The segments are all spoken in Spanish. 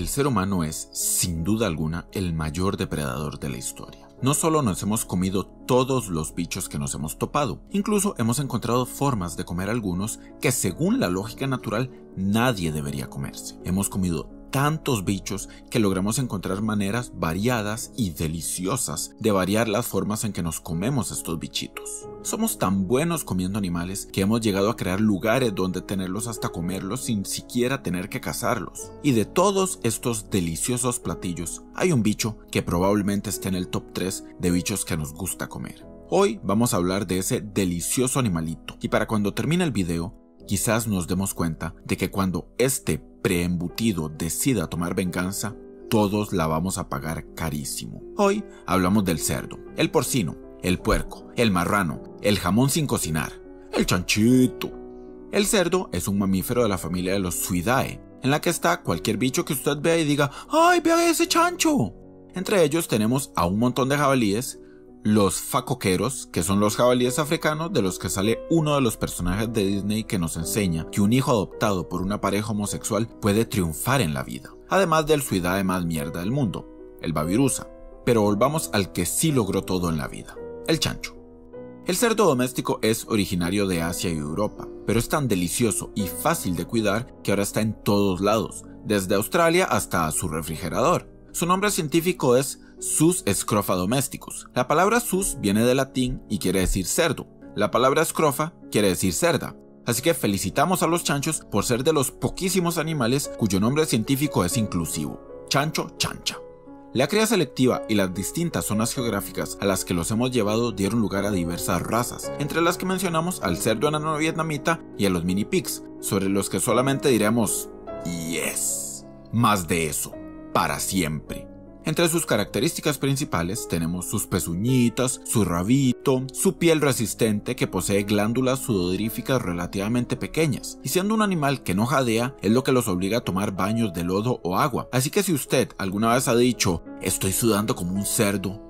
el ser humano es, sin duda alguna, el mayor depredador de la historia. No solo nos hemos comido todos los bichos que nos hemos topado, incluso hemos encontrado formas de comer algunos que según la lógica natural nadie debería comerse. Hemos comido tantos bichos que logramos encontrar maneras variadas y deliciosas de variar las formas en que nos comemos estos bichitos. Somos tan buenos comiendo animales que hemos llegado a crear lugares donde tenerlos hasta comerlos sin siquiera tener que cazarlos. Y de todos estos deliciosos platillos, hay un bicho que probablemente esté en el top 3 de bichos que nos gusta comer. Hoy vamos a hablar de ese delicioso animalito y para cuando termine el video quizás nos demos cuenta de que cuando este preembutido decida tomar venganza, todos la vamos a pagar carísimo. Hoy hablamos del cerdo, el porcino, el puerco, el marrano, el jamón sin cocinar, el chanchito. El cerdo es un mamífero de la familia de los Suidae, en la que está cualquier bicho que usted vea y diga, ¡ay, vea ese chancho! Entre ellos tenemos a un montón de jabalíes, los facoqueros, que son los jabalíes africanos de los que sale uno de los personajes de Disney que nos enseña que un hijo adoptado por una pareja homosexual puede triunfar en la vida, además del de más mierda del mundo, el babirusa. Pero volvamos al que sí logró todo en la vida, el chancho. El cerdo doméstico es originario de Asia y Europa, pero es tan delicioso y fácil de cuidar que ahora está en todos lados, desde Australia hasta su refrigerador. Su nombre científico es Sus scrofa domesticus. La palabra sus viene del latín y quiere decir cerdo. La palabra scrofa quiere decir cerda. Así que felicitamos a los chanchos por ser de los poquísimos animales cuyo nombre científico es inclusivo. Chancho chancha. La cría selectiva y las distintas zonas geográficas a las que los hemos llevado dieron lugar a diversas razas, entre las que mencionamos al cerdo enano vietnamita y a los mini pigs, sobre los que solamente diremos yes. Más de eso para siempre. Entre sus características principales tenemos sus pezuñitas, su rabito, su piel resistente que posee glándulas sudoríficas relativamente pequeñas, y siendo un animal que no jadea es lo que los obliga a tomar baños de lodo o agua. Así que si usted alguna vez ha dicho estoy sudando como un cerdo,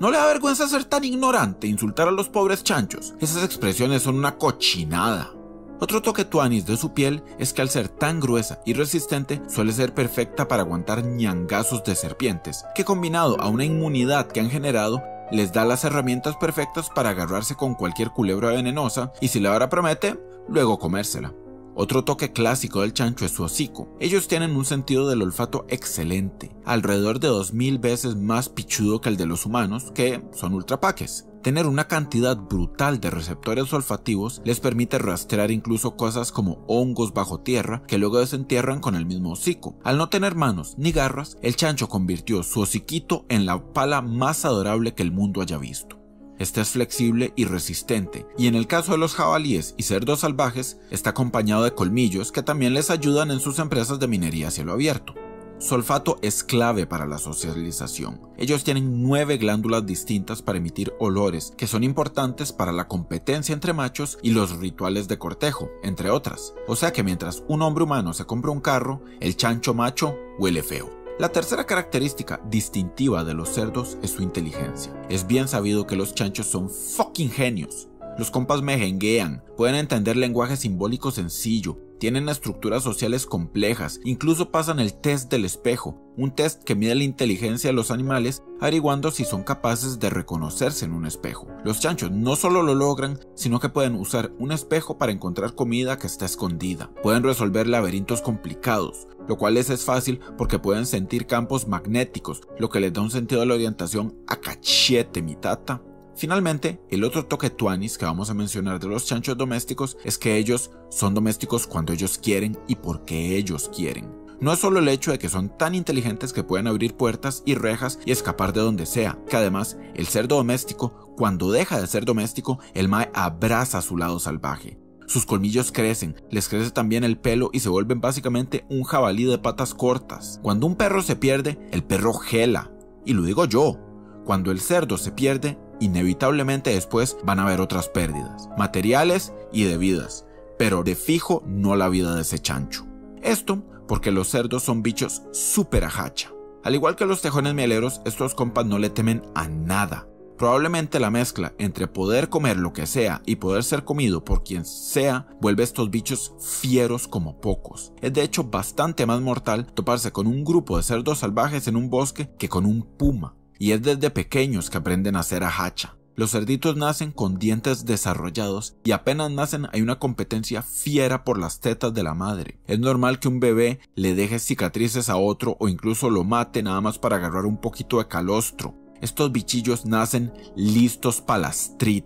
no le da vergüenza ser tan ignorante e insultar a los pobres chanchos. Esas expresiones son una cochinada. Otro toque tuanis de su piel es que al ser tan gruesa y resistente suele ser perfecta para aguantar ñangazos de serpientes, que combinado a una inmunidad que han generado les da las herramientas perfectas para agarrarse con cualquier culebra venenosa y si la hora promete, luego comérsela. Otro toque clásico del chancho es su hocico. Ellos tienen un sentido del olfato excelente, alrededor de 2000 veces más pichudo que el de los humanos, que son ultrapaques. Tener una cantidad brutal de receptores olfativos les permite rastrear incluso cosas como hongos bajo tierra que luego desentierran con el mismo hocico. Al no tener manos ni garras, el chancho convirtió su hociquito en la pala más adorable que el mundo haya visto. Este es flexible y resistente, y en el caso de los jabalíes y cerdos salvajes, está acompañado de colmillos que también les ayudan en sus empresas de minería a cielo abierto. Su olfato es clave para la socialización. Ellos tienen nueve glándulas distintas para emitir olores, que son importantes para la competencia entre machos y los rituales de cortejo, entre otras. O sea que mientras un hombre humano se compra un carro, el chancho macho huele feo. La tercera característica distintiva de los cerdos es su inteligencia. Es bien sabido que los chanchos son fucking genios. Los compas mejenguean, pueden entender lenguaje simbólico sencillo, tienen estructuras sociales complejas, incluso pasan el test del espejo, un test que mide la inteligencia de los animales, averiguando si son capaces de reconocerse en un espejo. Los chanchos no solo lo logran, sino que pueden usar un espejo para encontrar comida que está escondida. Pueden resolver laberintos complicados, lo cual les es fácil porque pueden sentir campos magnéticos, lo que les da un sentido de la orientación a cachete, mi tata. Finalmente, el otro toque tuanis que vamos a mencionar de los chanchos domésticos es que ellos son domésticos cuando ellos quieren y porque ellos quieren. No es solo el hecho de que son tan inteligentes que pueden abrir puertas y rejas y escapar de donde sea, que además el cerdo doméstico, cuando deja de ser doméstico, el mae abraza su lado salvaje. Sus colmillos crecen, les crece también el pelo y se vuelven básicamente un jabalí de patas cortas. Cuando un perro se pierde, el perro gela. Y lo digo yo. Cuando el cerdo se pierde, inevitablemente después van a haber otras pérdidas, materiales y de vidas, pero de fijo no la vida de ese chancho. Esto porque los cerdos son bichos súper ajacha. Al igual que los tejones mieleros, estos compas no le temen a nada. Probablemente la mezcla entre poder comer lo que sea y poder ser comido por quien sea vuelve a estos bichos fieros como pocos. Es de hecho bastante más mortal toparse con un grupo de cerdos salvajes en un bosque que con un puma. Y es desde pequeños que aprenden a hacer hacha. Los cerditos nacen con dientes desarrollados y apenas nacen hay una competencia fiera por las tetas de la madre. Es normal que un bebé le deje cicatrices a otro o incluso lo mate nada más para agarrar un poquito de calostro. Estos bichillos nacen listos para la street.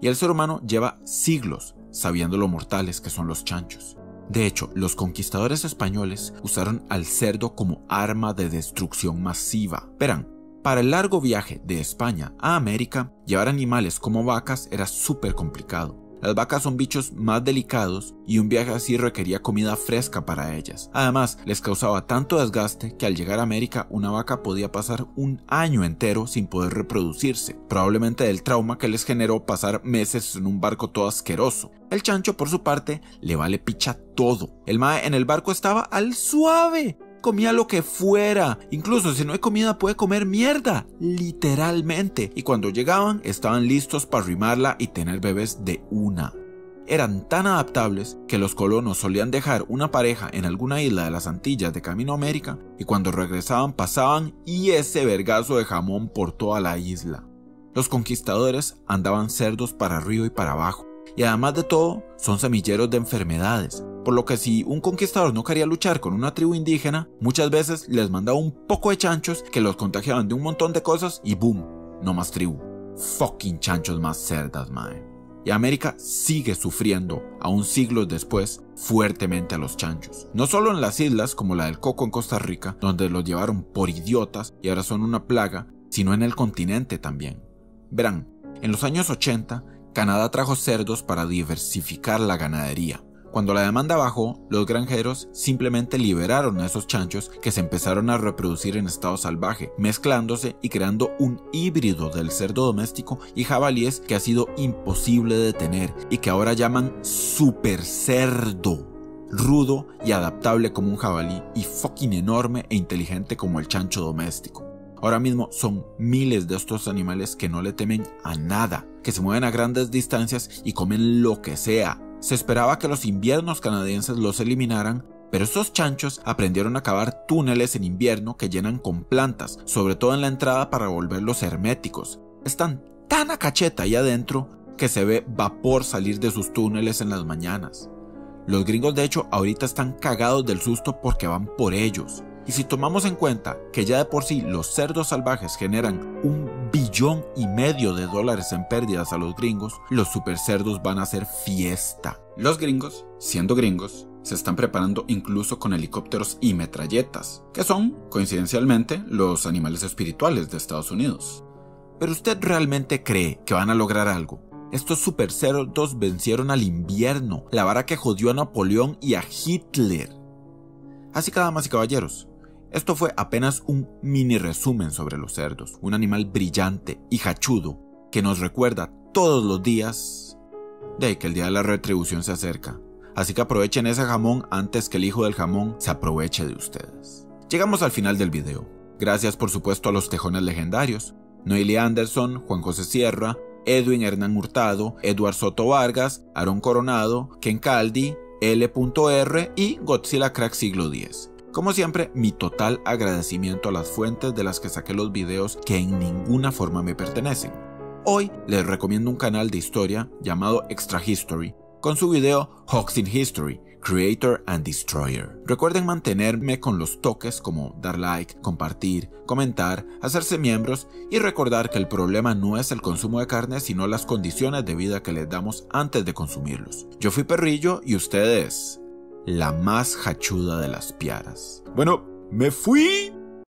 Y el ser humano lleva siglos sabiendo lo mortales que son los chanchos. De hecho, los conquistadores españoles usaron al cerdo como arma de destrucción masiva. Verán, para el largo viaje de España a América, llevar animales como vacas era súper complicado. Las vacas son bichos más delicados y un viaje así requería comida fresca para ellas. Además, les causaba tanto desgaste que al llegar a América una vaca podía pasar un año entero sin poder reproducirse, probablemente del trauma que les generó pasar meses en un barco todo asqueroso. El chancho, por su parte, le vale picha todo. El mae en el barco estaba al suave comía lo que fuera. Incluso si no hay comida puede comer mierda. Literalmente. Y cuando llegaban estaban listos para rimarla y tener bebés de una. Eran tan adaptables que los colonos solían dejar una pareja en alguna isla de las Antillas de camino a América y cuando regresaban pasaban y ese vergazo de jamón por toda la isla. Los conquistadores andaban cerdos para arriba y para abajo y además de todo son semilleros de enfermedades, por lo que si un conquistador no quería luchar con una tribu indígena, muchas veces les mandaba un poco de chanchos que los contagiaban de un montón de cosas y boom, no más tribu. Fucking chanchos más cerdas, mae. Y América sigue sufriendo, aún siglos después, fuertemente a los chanchos. No solo en las islas como la del Coco en Costa Rica, donde los llevaron por idiotas y ahora son una plaga, sino en el continente también. Verán, en los años 80 Canadá trajo cerdos para diversificar la ganadería. Cuando la demanda bajó, los granjeros simplemente liberaron a esos chanchos que se empezaron a reproducir en estado salvaje, mezclándose y creando un híbrido del cerdo doméstico y jabalíes que ha sido imposible de detener y que ahora llaman super cerdo. Rudo y adaptable como un jabalí y fucking enorme e inteligente como el chancho doméstico. Ahora mismo son miles de estos animales que no le temen a nada, que se mueven a grandes distancias y comen lo que sea. Se esperaba que los inviernos canadienses los eliminaran, pero estos chanchos aprendieron a cavar túneles en invierno que llenan con plantas, sobre todo en la entrada para volverlos herméticos. Están tan a cacheta ahí adentro que se ve vapor salir de sus túneles en las mañanas. Los gringos de hecho ahorita están cagados del susto porque van por ellos. Y si tomamos en cuenta que ya de por sí los cerdos salvajes generan un billón y medio de dólares en pérdidas a los gringos, los super cerdos van a hacer fiesta. Los gringos, siendo gringos, se están preparando incluso con helicópteros y metralletas, que son, coincidencialmente, los animales espirituales de Estados Unidos. Pero usted realmente cree que van a lograr algo. Estos super cerdos vencieron al invierno, la vara que jodió a Napoleón y a Hitler. Así que damas y caballeros, esto fue apenas un mini resumen sobre los cerdos, un animal brillante y hachudo que nos recuerda todos los días de que el día de la retribución se acerca. Así que aprovechen ese jamón antes que el hijo del jamón se aproveche de ustedes. Llegamos al final del video. Gracias por supuesto a los tejones legendarios. Noelia Anderson, Juan José Sierra, Edwin Hernán Hurtado, Eduard Soto Vargas, Aaron Coronado, Ken Caldi, L.R. y Godzilla Crack Siglo X. Como siempre, mi total agradecimiento a las fuentes de las que saqué los videos que en ninguna forma me pertenecen. Hoy les recomiendo un canal de historia llamado Extra History, con su video Hawks in History, Creator and Destroyer. Recuerden mantenerme con los toques como dar like, compartir, comentar, hacerse miembros y recordar que el problema no es el consumo de carne sino las condiciones de vida que les damos antes de consumirlos. Yo fui Perrillo y ustedes la más hachuda de las piaras. Bueno, me fui.